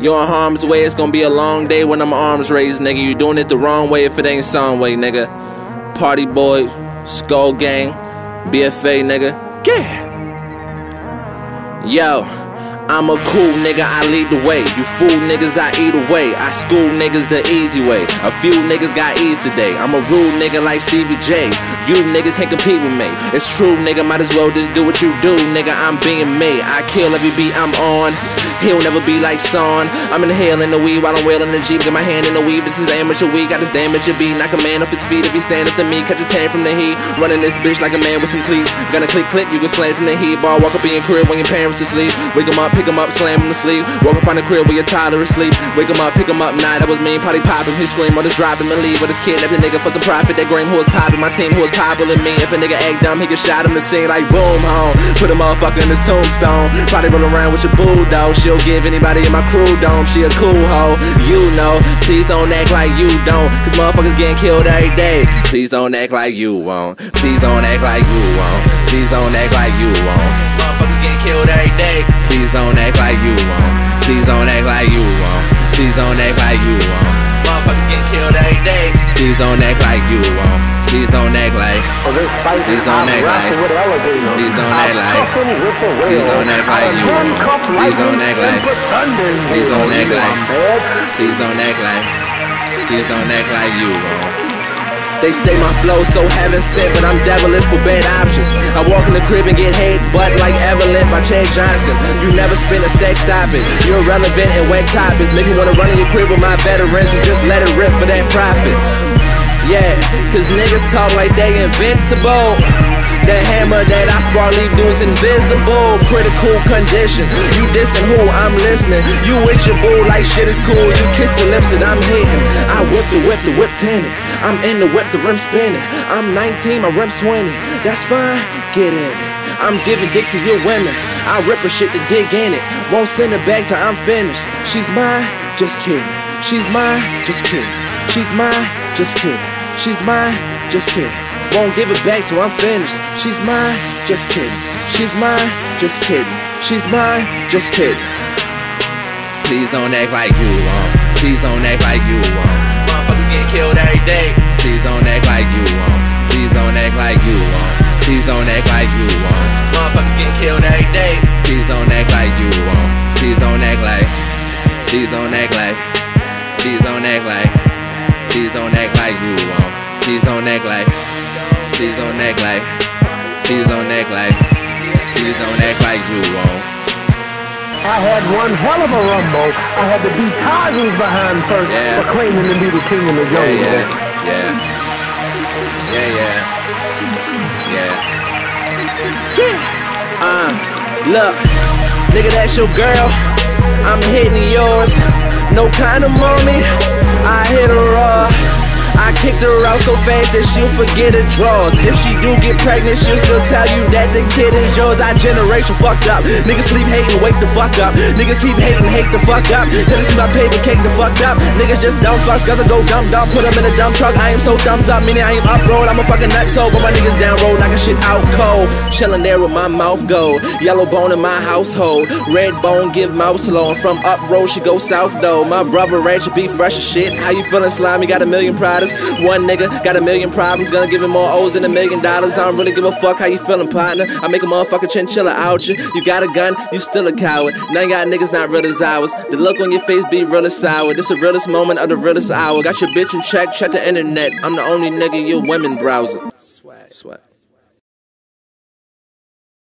You're in harm's way, it's gonna be a long day when I'm arms raised, nigga. You doing it the wrong way if it ain't some way, nigga. Party boy, skull gang, BFA, nigga. Yeah. Yo. I'm a cool nigga, I lead the way. You fool niggas, I eat away. I school niggas the easy way. A few niggas got ease today. I'm a rude nigga like Stevie J. You niggas can't compete with me. It's true, nigga, might as well just do what you do, nigga. I'm being me. I kill every beat I'm on. He'll never be like Son. I'm inhaling the weed while I'm wailing the Jeep. Get my hand in the weed. This is amateur weed. Got this damage your beat. Knock a man off his feet if he stand up to me. Cut the tan from the heat. Running this bitch like a man with some cleats. Gonna click click. You get slam from the heat. Ball walk up in your crib when your parents asleep. Wake 'em up, pick 'em up, slam 'em to sleep. Walk up on the crib where your toddler asleep. Wake 'em up, pick 'em up. Nah, that was me. Party popping. His scream or just dropping and leave. But his kid left the nigga for some profit. That green was popping. My team who was popular me. If a nigga act dumb, he get shot him the scene like boom home. Put a motherfucker in his tombstone. Probably roll around with your bulldog. She'll give anybody in my crew dome, she a cool hoe, you know. Please don't act like you don't, cause motherfuckers getting killed every day. Please don't act like you won't, please don't act like you won't, please don't act like you won't. Motherfuckers getting killed every day. Please don't act like you won't, please don't act like you won't, please don't act like you won't. Motherfuckers getting killed every day. Please don't act like you won't. Please don't act like. Please don't act like. Please don't act like. Please don't act like you. Please don't act like. Please don't act like. Please don't act like. Please don't like you. They say my flow so heaven sent, but I'm devilish for bad options. I walk in the crib and get hate, but like Evelyn by Chad Johnson. You never spin a stack, stop it. You're irrelevant and wet topics. Make me wanna run in your crib with my veterans and just let it rip for that profit. Yeah, cause niggas talk like they invincible. The hammer that I spark leave dudes invisible. Critical condition. You dissing who? I'm listening. You with your boo like shit is cool. You kiss the lips that I'm hitting. I whip the whip, the whip tinted. I'm in the whip, the rim spinning. I'm 19, my rim 20. That's fine, get in it. I'm giving dick to your women. I rip her shit to dig in it. Won't send it back till I'm finished. She's mine, just kidding. She's mine, just kidding. She's mine, just kidding. She's mine, just kidding. Won't give it back till I'm finished. She's mine, just kidding. She's mine, just kidding. She's mine, just kidding. Please don't act like you won't. Please don't act like you won't. Motherfuckers getting killed every day. Please don't act like you won't. Please don't act like you won't. Please don't act like you won't. Motherfuckers getting killed every day. Please don't act like you won't. Please don't act like. Please don't act like. Please don't act like. Please don't act like you won't. Please don't act like. Please don't act like. Please don't act like. Please don't act like you won't. I had one hell of a rumble. I had to beat Cousins behind first Yeah. for claiming to be the king of the Yeah, jungle. yeah, yeah. Yeah, yeah. Yeah. Yeah. Uh, look, nigga, that's your girl. I'm hitting yours. No kind of mommy. I hit her raw. I kicked her out so fast that she'll forget her drawers. If she do get pregnant, she'll still tell you that the kid is yours. Our generation fucked up. Niggas sleep hating, wake the fuck up. Niggas keep hating, hate the fuck up. They see my paper cake the fuck up. Niggas just dumb fucks, cause I go dumb dumb. Put them in a dumb truck. I am so thumbs up, meaning I am up road. I'm a fucking nut so, but my niggas down road, knocking shit out cold. Chillin' there with my mouth gold. Yellow bone in my household. Red bone give mouth slow. From up road, she go south though. My brother Ratchet be fresh as shit. How you feeling, slimy? Got a million One nigga got a million problems. Gonna give him more O's than a million dollars. I don't really give a fuck how you feeling, partner. I make a motherfucking chinchilla out you. You got a gun, you still a coward. You got niggas not real as ours. The look on your face be real as sour. This the realest moment of the realest hour. Got your bitch in check, check the internet. I'm the only nigga your women browsing. Swag, swag.